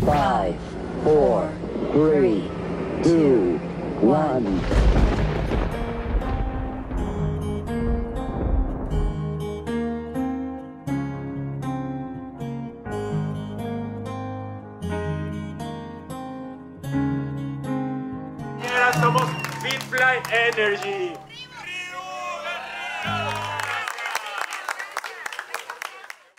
Five, four, three, two, one. somos Fitfly Energy.